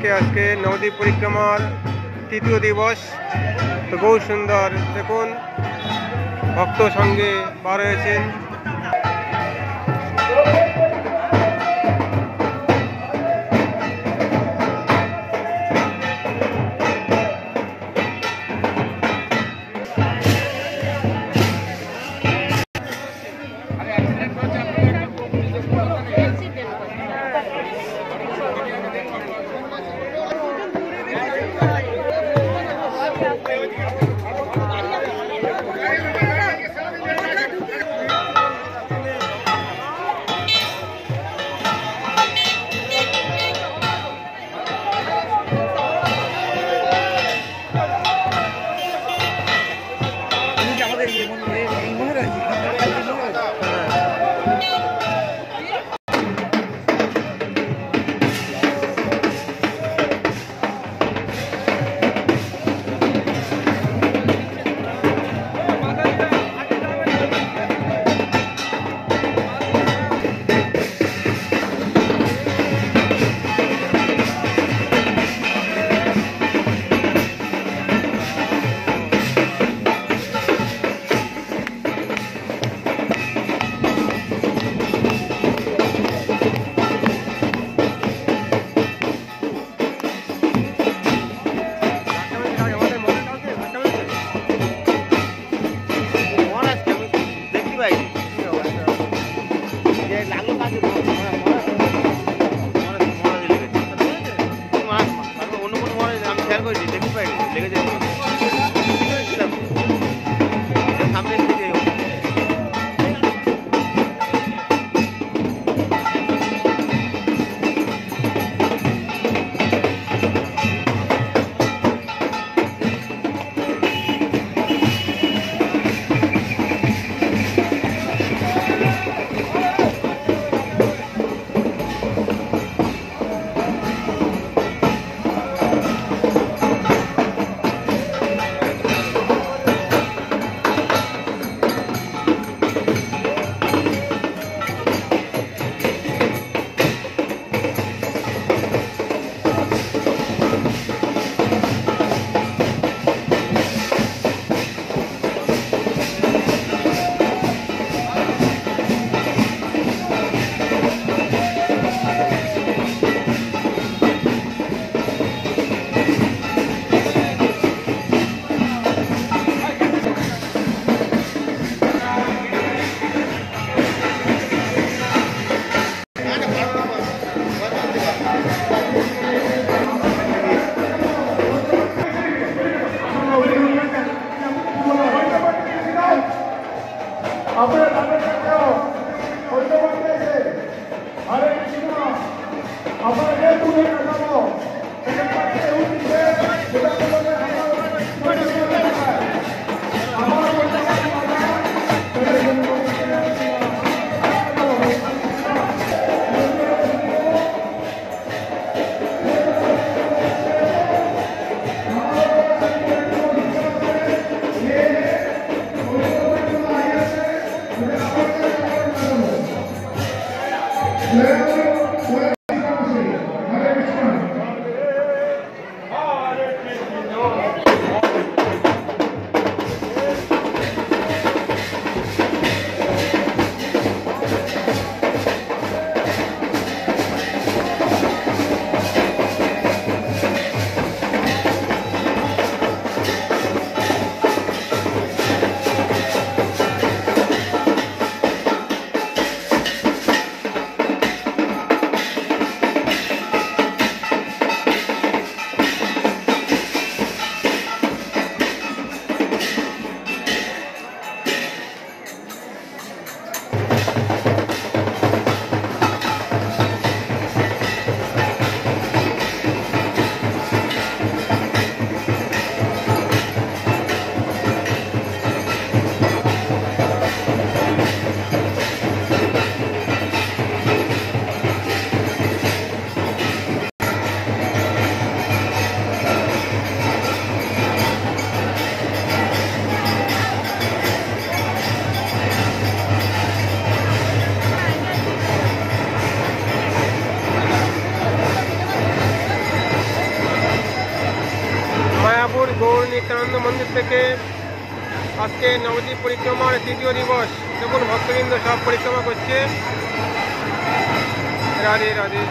থেকে আজকে নদী পরিক্রমার তৃতীয় দিবস। তো বহু সুন্দর। দেখুন ভক্ত সঙ্গে বার হয়েছেন। আজকে নবদ্বীপ পরিক্রমার তৃতীয় দিবস। দেখুন ভক্তবৃন্দ সব পরিক্রমা করছে। রাধে রাধে।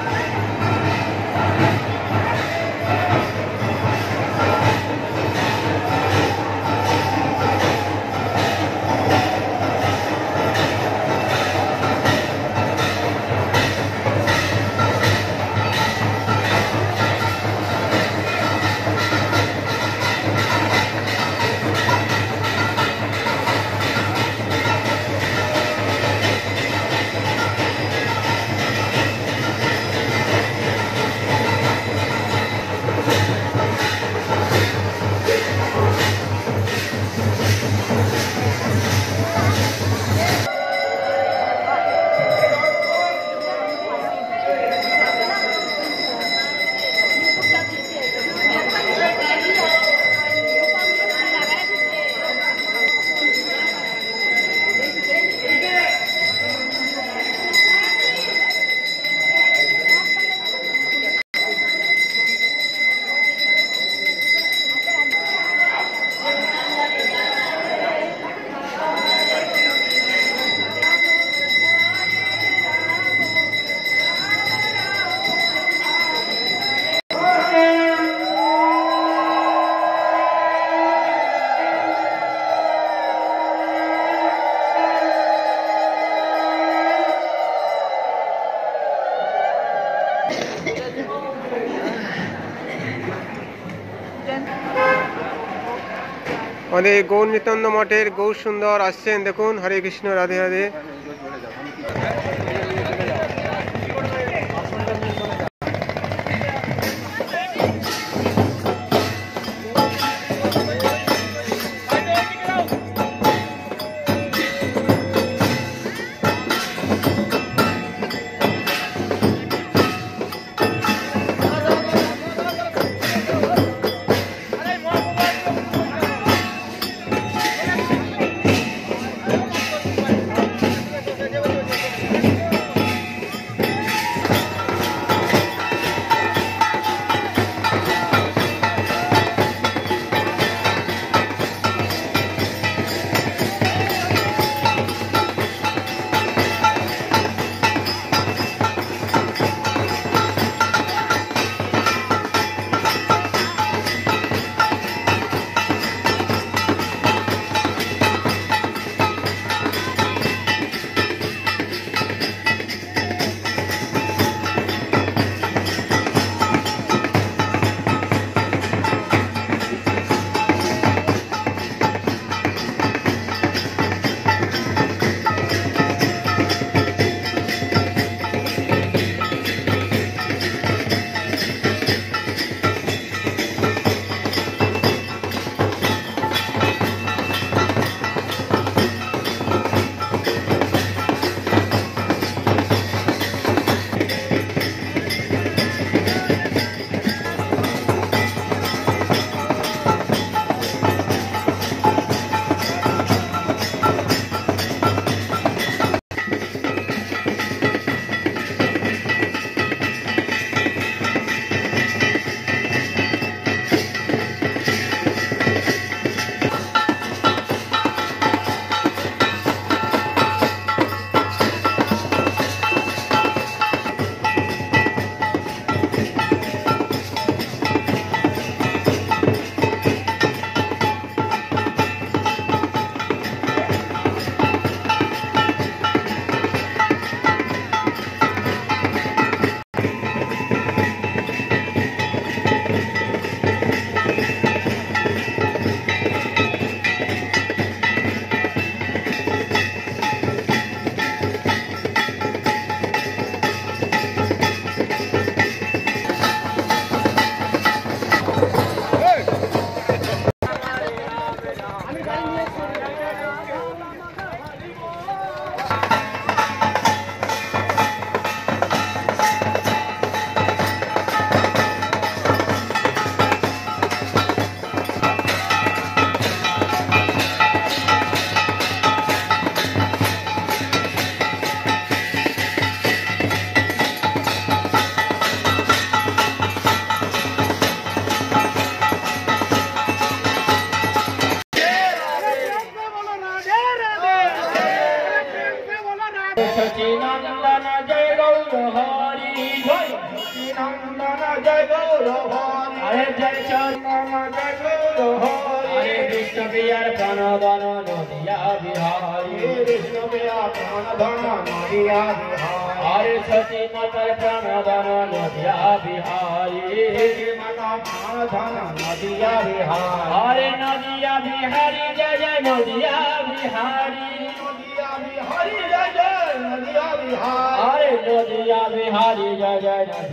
আমাদের গৌর নিত্যানন্দ মঠের গৌর সুন্দর আসছেন। দেখুন হরে কৃষ্ণ রাধে রাধে।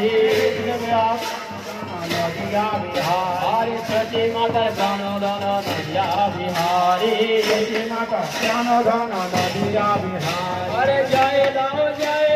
देख नदिया बिहारी सती माता दानो दाना नदिया बिहारी माता दानो दाना नदिया बिहारी जय दानो जय।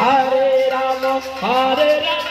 हरे राम हरे राम।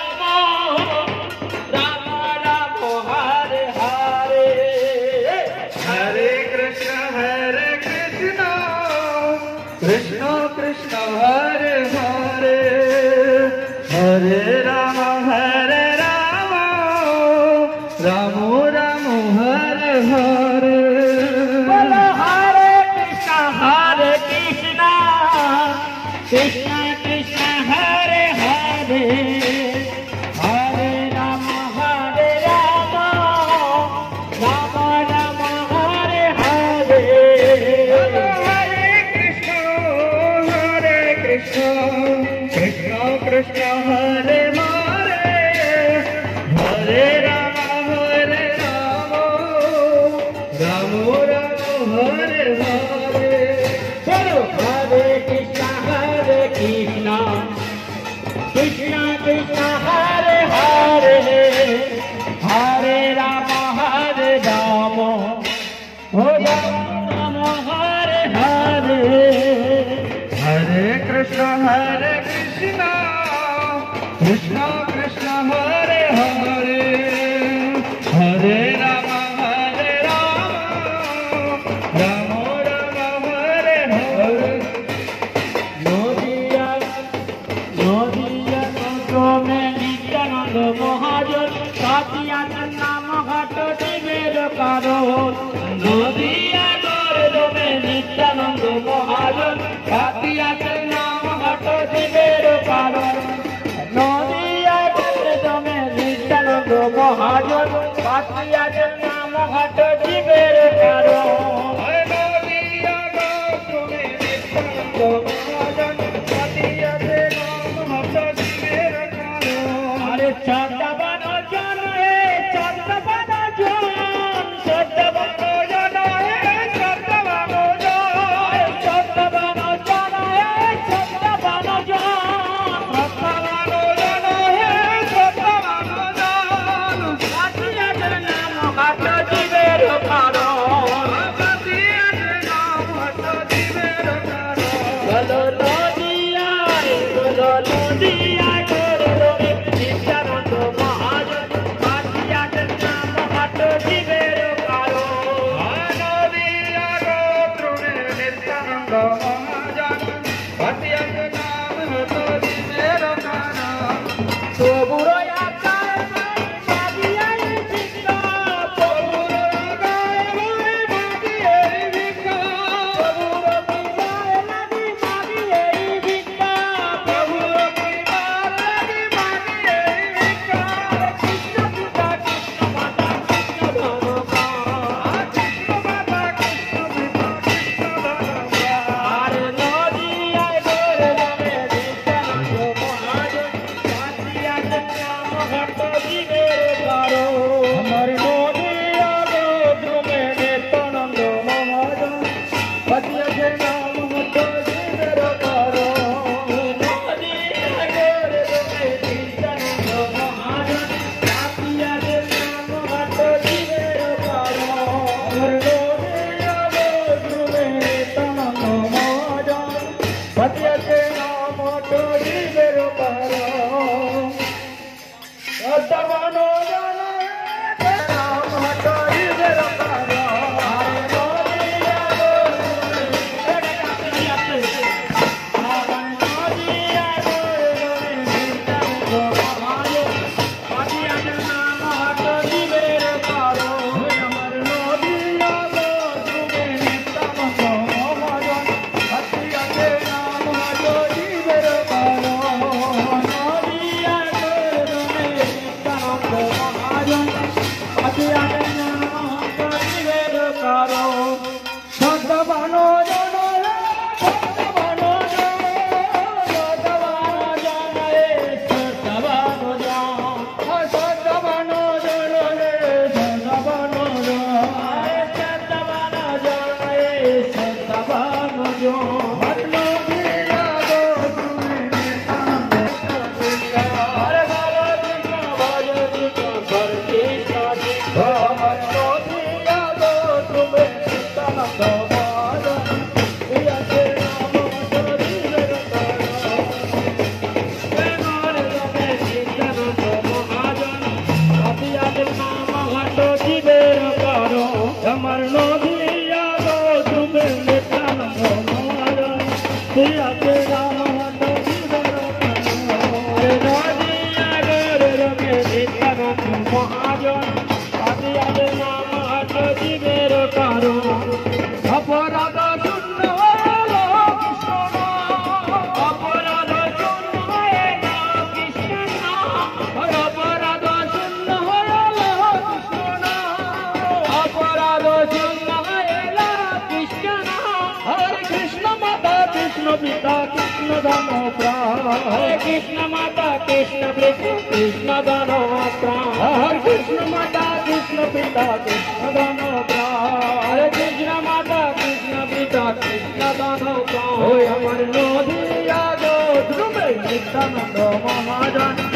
हरे कृष्ण माता, कृष्ण कृष्ण कृष्ण दानोत्राम हरे कृष्ण माता, कृष्ण पिता, कृष्ण दानोत्राम हरे कृष्ण माता, कृष्ण पिता, कृष्ण दानोत्राम हो अमर लोधिया गो ध्रुव नित्यानंद महाजन।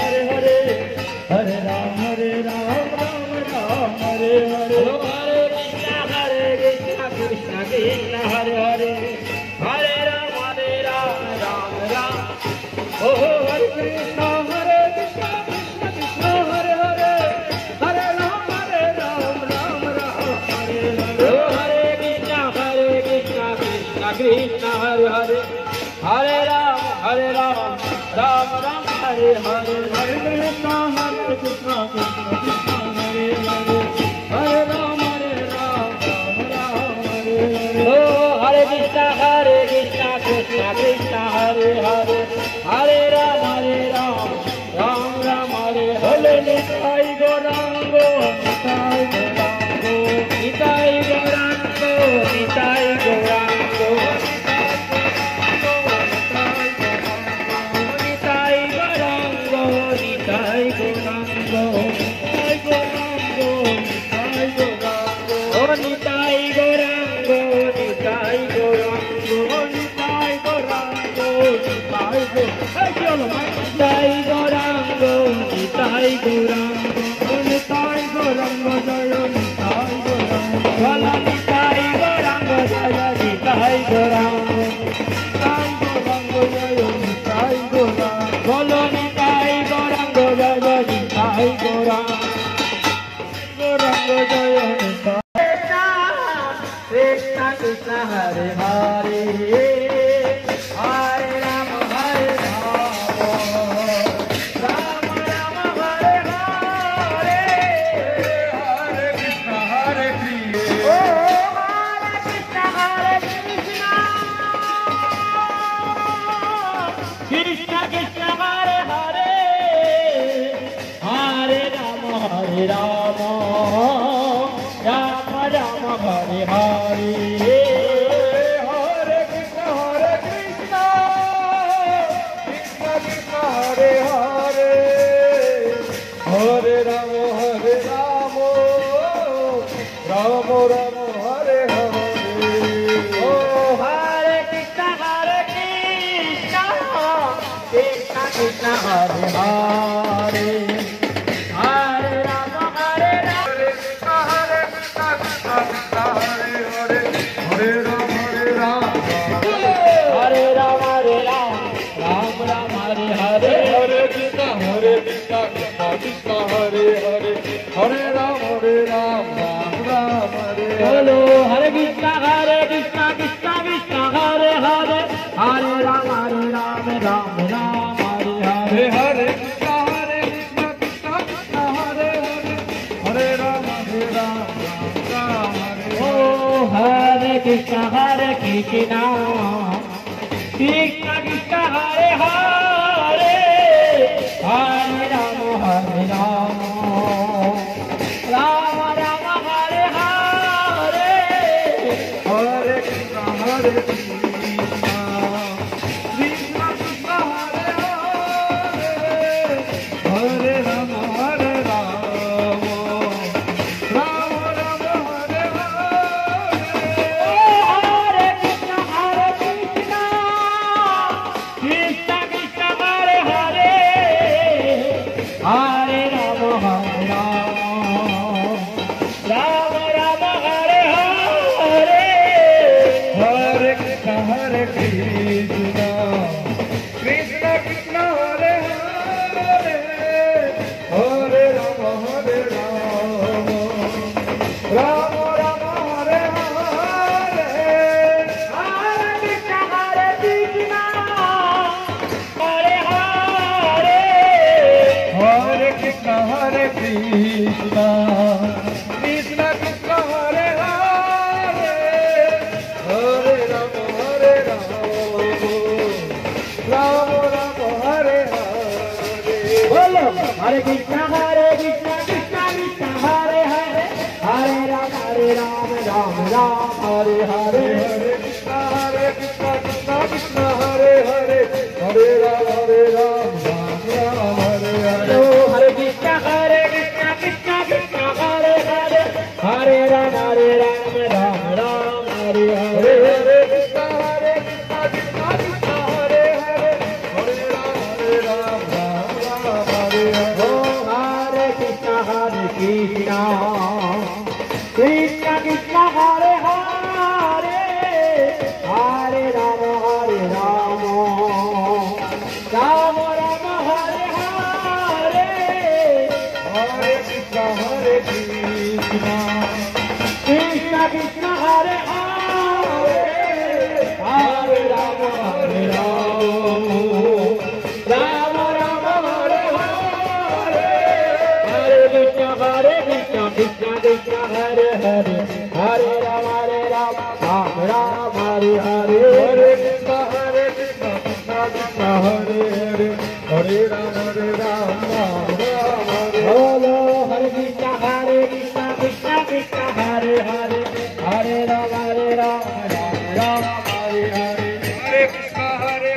हरे हरे हरे राम हरे राम राम राम, हरे हरे। Get your हरे राम हरे राम राम राम हरे हरे हरे हरे कृष्ण हर हर हरे राम राम हो हर कृषर Krishna Hare Hare. Cristo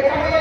Thank you.